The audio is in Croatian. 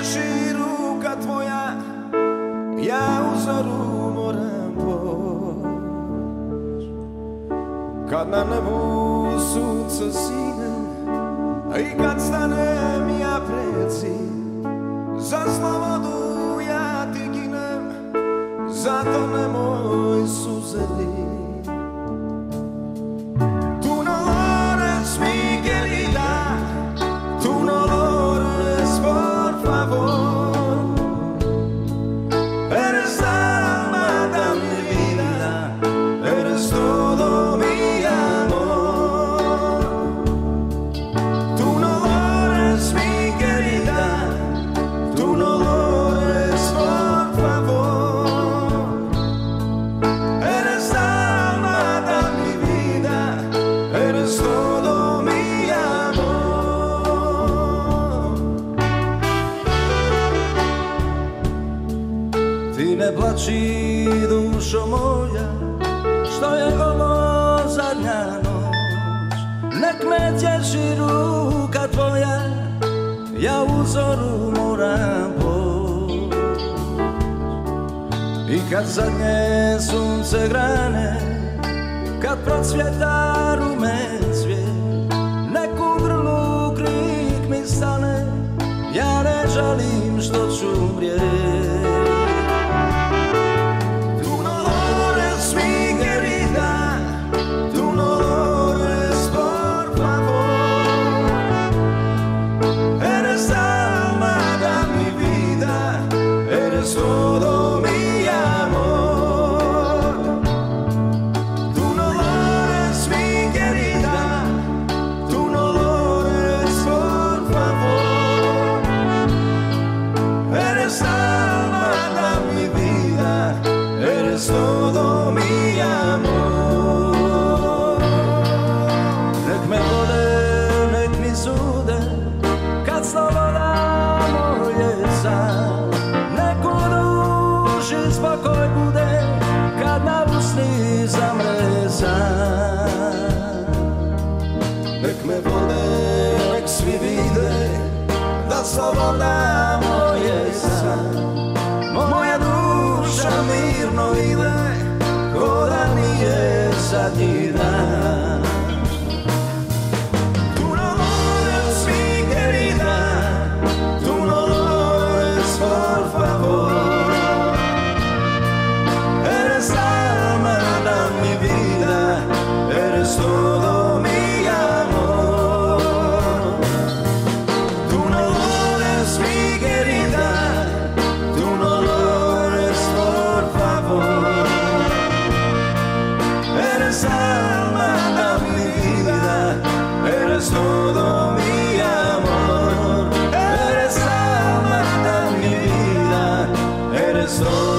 drži ruka tvoja Ja u zoru moram poć Kad na nebu sunce sine I kad stanem ja preci Za slobodu ja ti ginem Zato nemoj suzeli ne plaći dušo moja Što je ovo zadnja noć? Nek me tješi ruka tvoja Ja u zoru moram poć. I kad zadnje sunce grane Kad procvjeta rumen cvijet Nek u grlu krik mi stane Ja ne žalim što ću bude Kad na usni zamre sam me vode, nek svi vide Da sloboda moje sam Moja duša mirno ide Ko da nije zadnji Eres todo mi amor. Eres alma de mi vida. Eres todo